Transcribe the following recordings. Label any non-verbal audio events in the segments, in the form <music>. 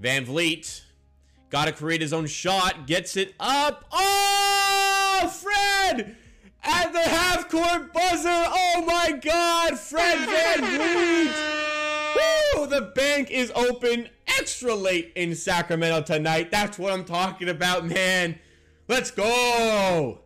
VanVleet got to create his own shot, gets it up. Oh, Fred at the half court buzzer. Oh my God, Fred VanVleet. Woo, the bank is open extra late in Sacramento tonight. That's what I'm talking about, man. Let's go.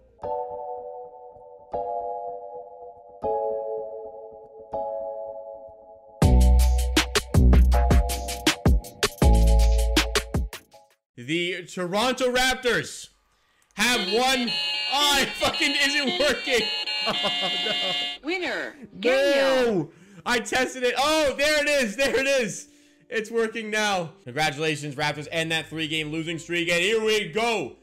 The Toronto Raptors have won. Oh, it fucking isn't working. Oh, no. Winner. <laughs> No! I tested it. Oh, there it is. There it is. It's working now. Congratulations, Raptors. End that three-game losing streak. And here we go.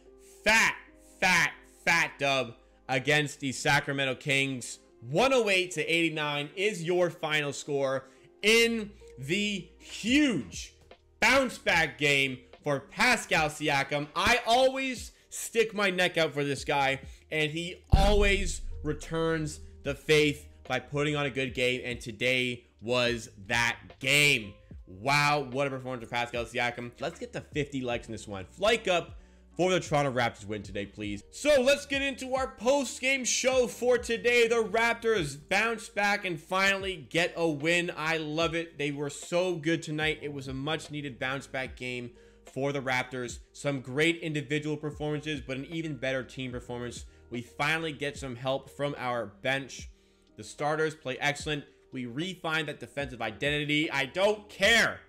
Fat, fat, fat dub against the Sacramento Kings. 108 to 89 is your final score in the huge bounce back game for Pascal Siakam. I always stick my neck out for this guy, and he always returns the faith by putting on a good game, and today was that game. Wow, what a performance for Pascal Siakam. Let's get to 50 likes in this one. Like up for the Toronto Raptors win today, please. So let's get into our post-game show for today. The Raptors bounce back and finally get a win. I love it. They were so good tonight. It was a much-needed bounce-back game for the Raptors. Some great individual performances, but an even better team performance. We finally get some help from our bench. The starters play excellent. We refine that defensive identity. I don't care.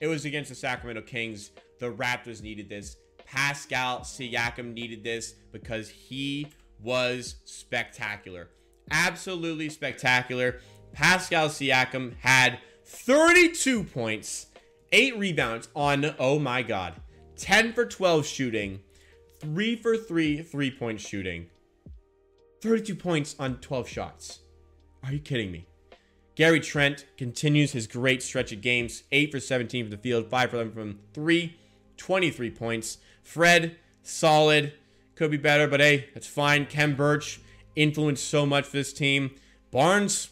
It was against the Sacramento Kings. The Raptors needed this. Pascal Siakam needed this because he was spectacular. Absolutely spectacular. Pascal Siakam had 32 points, 8 rebounds on, oh my god, 10 for 12 shooting, 3 for 3 three point shooting, 32 points on 12 shots. Are you kidding me? Gary Trent continues his great stretch of games 8 for 17 from the field, 5 for 11 from 3, 23 points. Fred, solid. Could be better, but hey, that's fine. Khem Birch influenced so much for this team. Barnes,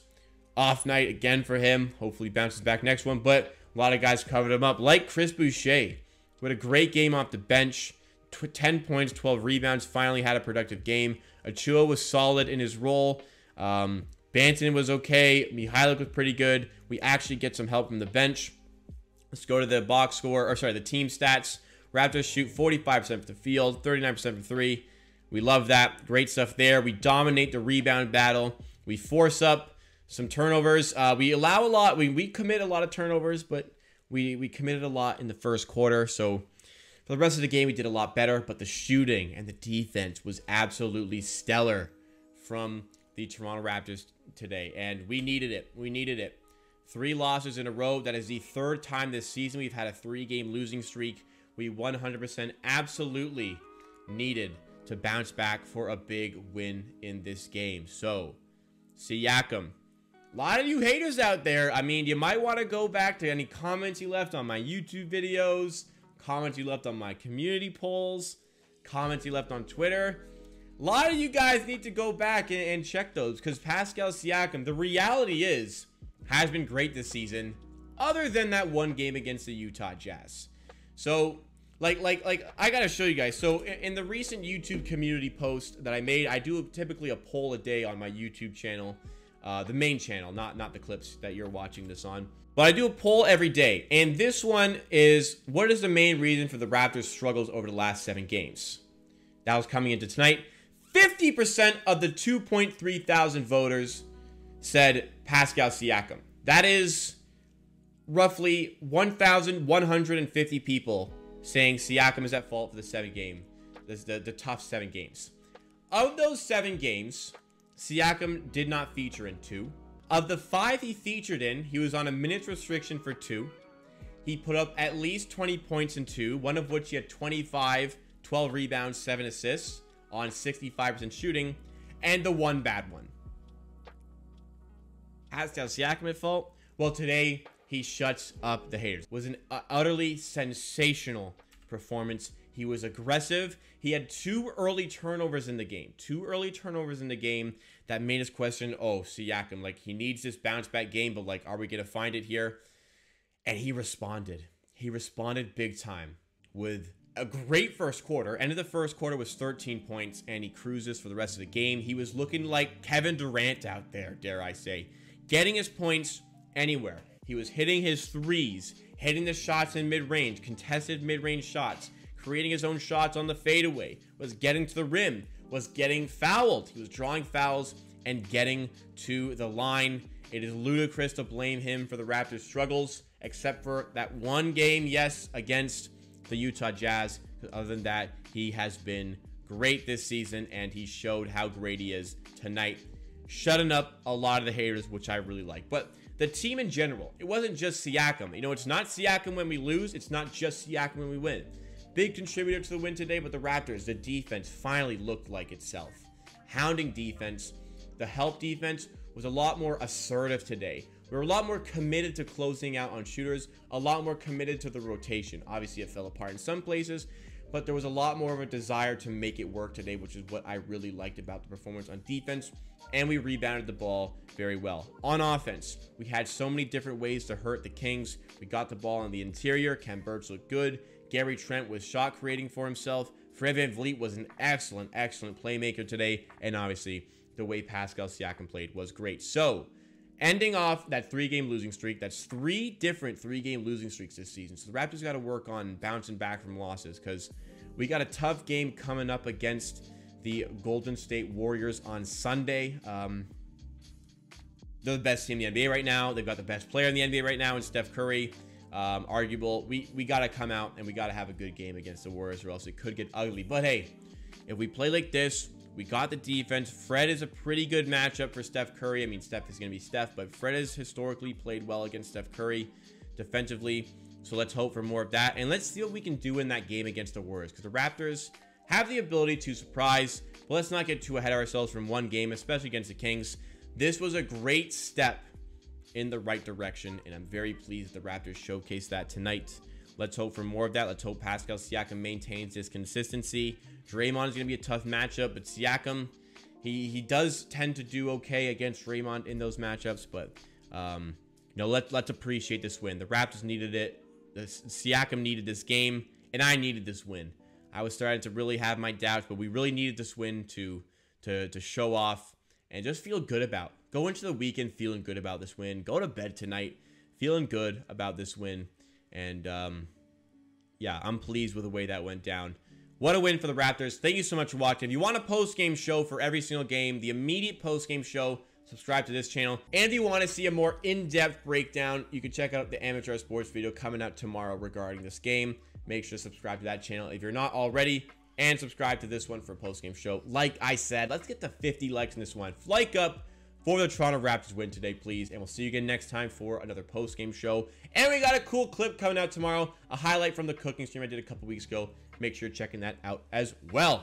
off night again for him. Hopefully bounces back next one, but a lot of guys covered him up, like Chris Boucher, who had a great game off the bench. 10 points, 12 rebounds, finally had a productive game. Achiuwa was solid in his role. Um, Banton was okay. Mykhailiuk was pretty good. We actually get some help from the bench. Let's go to the box score, or sorry, the team stats. Raptors shoot 45% from the field, 39% from three. We love that. Great stuff there. We dominate the rebound battle. We force up some turnovers. Uh, we allow a lot. We, we commit a lot of turnovers, but we, we committed a lot in the first quarter. So for the rest of the game, we did a lot better. But the shooting and the defense was absolutely stellar from the Toronto Raptors today. And we needed it. We needed it. Three losses in a row. That is the third time this season we've had a three-game losing streak we 100% absolutely needed to bounce back for a big win in this game. So, Siakam. A lot of you haters out there. I mean, you might want to go back to any comments you left on my YouTube videos, comments you left on my community polls, comments you left on Twitter. A lot of you guys need to go back and, and check those because Pascal Siakam, the reality is, has been great this season, other than that one game against the Utah Jazz. So, like, like, like, I gotta show you guys. So, in the recent YouTube community post that I made, I do typically a poll a day on my YouTube channel, uh, the main channel, not not the clips that you're watching this on. But I do a poll every day, and this one is what is the main reason for the Raptors' struggles over the last seven games? That was coming into tonight. 50% of the 2.3 thousand voters said Pascal Siakam. That is roughly 1,150 people saying Siakam is at fault for the seven game, the, the, the tough seven games. Of those seven games, Siakam did not feature in two. Of the five he featured in, he was on a minutes restriction for two. He put up at least 20 points in two, one of which he had 25, 12 rebounds, 7 assists on 65% shooting, and the one bad one. Has Siakam at fault? Well, today he shuts up the haters. Was an uh, utterly sensational performance. He was aggressive. He had two early turnovers in the game. Two early turnovers in the game that made us question, oh, Siakam, like he needs this bounce back game, but like, are we going to find it here? And he responded. he responded big time with a great first quarter. End of the first quarter was 13 points, and he cruises for the rest of the game. He was looking like Kevin Durant out there, dare I say, getting his points anywhere. He was hitting his threes, hitting the shots in mid range, contested mid range shots, creating his own shots on the fadeaway, was getting to the rim, was getting fouled. He was drawing fouls and getting to the line. It is ludicrous to blame him for the Raptors' struggles, except for that one game, yes, against the Utah Jazz. Other than that, he has been great this season, and he showed how great he is tonight, shutting up a lot of the haters, which I really like. But the team in general, it wasn't just Siakam. You know, it's not Siakam when we lose, it's not just Siakam when we win. Big contributor to the win today, but the Raptors, the defense finally looked like itself. Hounding defense, the help defense was a lot more assertive today. We were a lot more committed to closing out on shooters, a lot more committed to the rotation. Obviously, it fell apart in some places, but there was a lot more of a desire to make it work today, which is what I really liked about the performance on defense. And we rebounded the ball very well. On offense, we had so many different ways to hurt the Kings. We got the ball on the interior. Khem Birch looked good. Gary Trent was shot creating for himself. Fred VanVleet was an excellent, excellent playmaker today. And obviously, the way Pascal Siakam played was great. So, ending off that three game losing streak, that's three different three game losing streaks this season. So, the Raptors got to work on bouncing back from losses because we got a tough game coming up against the Golden State Warriors on Sunday. Um, they're the best team in the NBA right now. They've got the best player in the NBA right now in Steph Curry. Um, arguable. We we got to come out and we got to have a good game against the Warriors, or else it could get ugly. But hey, if we play like this, we got the defense. Fred is a pretty good matchup for Steph Curry. I mean, Steph is going to be Steph, but Fred has historically played well against Steph Curry defensively. So let's hope for more of that. And let's see what we can do in that game against the Warriors. Because the Raptors have the ability to surprise. But let's not get too ahead of ourselves from one game, especially against the Kings. This was a great step in the right direction. And I'm very pleased the Raptors showcased that tonight. Let's hope for more of that. Let's hope Pascal Siakam maintains his consistency. Draymond is going to be a tough matchup, but Siakam, he he does tend to do okay against Draymond in those matchups. But um, you know, let let's appreciate this win. The Raptors needed it. The Siakam needed this game, and I needed this win. I was starting to really have my doubts, but we really needed this win to to to show off and just feel good about. Go into the weekend feeling good about this win. Go to bed tonight feeling good about this win. And um, yeah, I'm pleased with the way that went down. What a win for the Raptors. Thank you so much for watching. If you want a post-game show for every single game, the immediate post-game show, subscribe to this channel. And if you want to see a more in-depth breakdown, you can check out the Amateur Sports video coming out tomorrow regarding this game. Make sure to subscribe to that channel if you're not already. And subscribe to this one for a post-game show. Like I said, let's get to 50 likes in this one. Like up for the Toronto Raptors win today, please. And we'll see you again next time for another post-game show. And we got a cool clip coming out tomorrow, a highlight from the cooking stream I did a couple weeks ago. Make sure you're checking that out as well.